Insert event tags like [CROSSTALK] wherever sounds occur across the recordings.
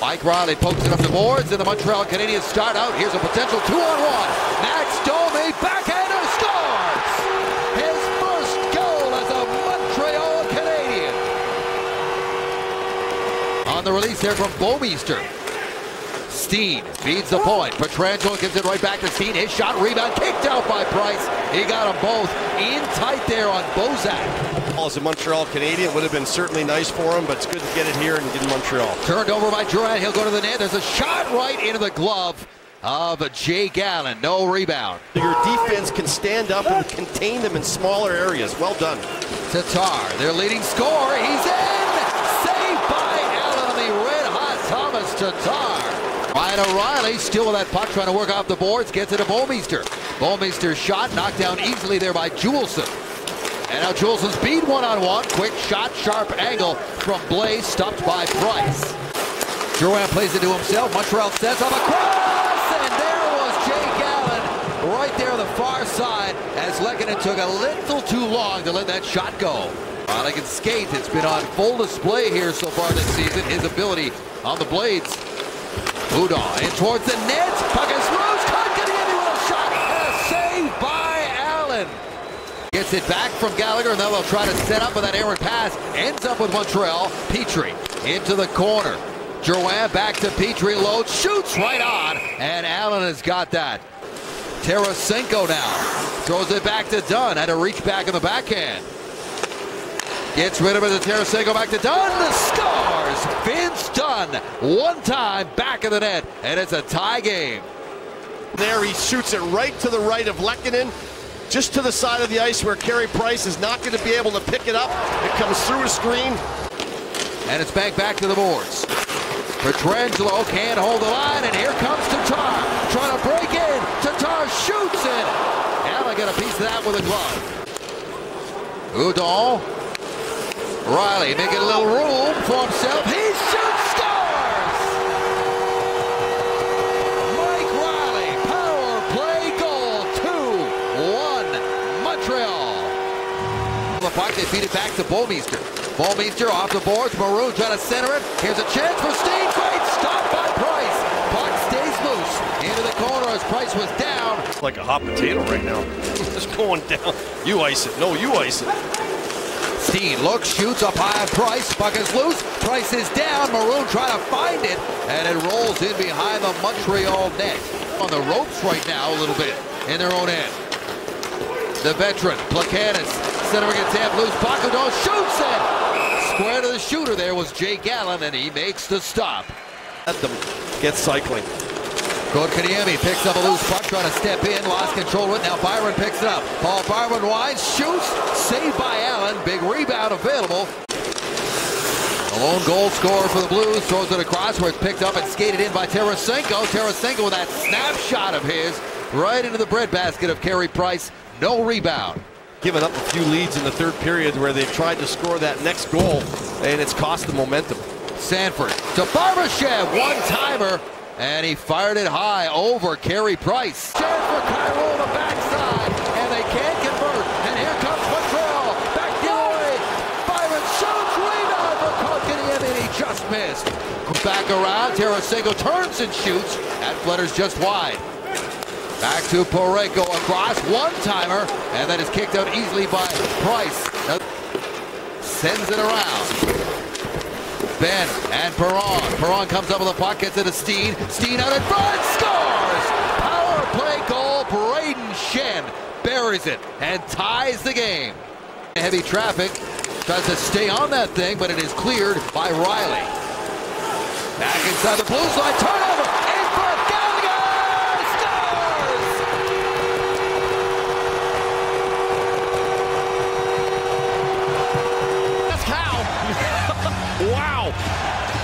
Mike Reilly pokes it up the boards, and the Montreal Canadiens start out. Here's a potential two-on-one. Max Domi backhander scores! His first goal as a Montreal Canadian. On the release there from Bouwmeester. Steen feeds the point. Pietrangelo gives it right back to Steen. His shot, rebound, kicked out by Price. He got them both in tight there on Bozak. As a Montreal Canadian, would have been certainly nice for him, but it's good to get it here and get in Montreal. Turned over by Durant. He'll go to the net. There's a shot right into the glove of Jake Allen. No rebound. Your defense can stand up and contain them in smaller areas. Well done. Tatar, their leading scorer. He's in! Saved by Allen, the red-hot Tomas Tatar. Ryan O'Reilly still with that puck, trying to work off the boards. Gets it to Bouwmeester. Bouwmeester's shot knocked down easily there by Juulsen. And now Juulsen's beat one-on-one. Quick shot, sharp angle from Blais, stopped by Price. Drouin plays it to himself. Montreal sets up a cross, and there was Jake Allen right there on the far side as Lehkonen took a little too long to let that shot go. While can skate, it's been on full display here so far this season. His ability on the blades. Hudon in towards the net. Puck is loose. Kotkaniemi with a shot. And a save by Allen. Gets it back from Gallagher, and then they'll try to set up with that errant pass. Ends up with Montreal. Petry into the corner. Drouin back to Petry. Load shoots right on, and Allen has got that. Tarasenko now throws it back to Dunn. Had to reach back in the backhand. Gets rid of it to Tarasenko back to Dunn. Scores! Vince Dunn. One time back of the net, and it's a tie game. There he shoots it right to the right of Lehkonen just to the side of the ice where Carey Price is not going to be able to pick it up. It comes through a screen. And it's back back to the boards. Pietrangelo can't hold the line, and here comes Tatar. Trying to break in. Tatar shoots it. Allen got a piece of that with a glove. Udall. Reilly making a little room for himself. He shoots, scores! Mike Reilly, power play goal, 2-1, Montreal. The puck, they feed it back to Bouwmeester. Bouwmeester off the boards, Maroon trying to center it. Here's a chance for Steen, great stop by Price. Puck stays loose into the corner as Price was down. It's like a hot potato right now. [LAUGHS] Just going down. You ice it. No, you ice it. Steen looks, shoots up high Price. Puck is loose. Price is down. Maroon trying to find it, and it rolls in behind the Montreal net. On the ropes right now a little bit in their own end. The veteran, Plekanec, centering it tap loose. Bakudon shoots it. Square to the shooter there was Jake Allen, and he makes the stop. Let them get cycling. Kotkaniemi picks up a loose puck, trying to step in, lost control of it. Now Byron picks it up. Paul Byron wide, shoots, saved by Allen. Big rebound available. A lone goal scorer for the Blues, throws it across where it's picked up and skated in by Tarasenko. Tarasenko with that snapshot of his right into the breadbasket of Carey Price. No rebound. Given up a few leads in the third period where they've tried to score that next goal, and it's cost them momentum. Sanford to Barbashev, one-timer, and he fired it high over Carey Price. Chance for Kyrou on the backside, and they can't convert. And here comes Montreal, back the other way. Byron shoots, rebound for Kotkaniemi, and he just missed. Back around, Tarasenko turns and shoots. That flutters just wide. Back to Parayko across, one-timer, and that is kicked out easily by Price. Now, sends it around. Ben and Perron. Perron comes up with a puck, gets it to Steen. Steen out in front, scores! Power play goal, Brayden Schenn buries it and ties the game. Heavy traffic, tries to stay on that thing, but it is cleared by Reilly. Back inside the Blues line, turnover,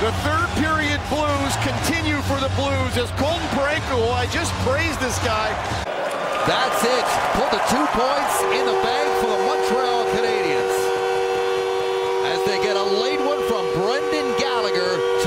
The third period blues continue for the Blues as Colton Parayko, I just praised this guy. That's it. Put the two points in the bag for the Montreal Canadiens. As they get a late one from Brendan Gallagher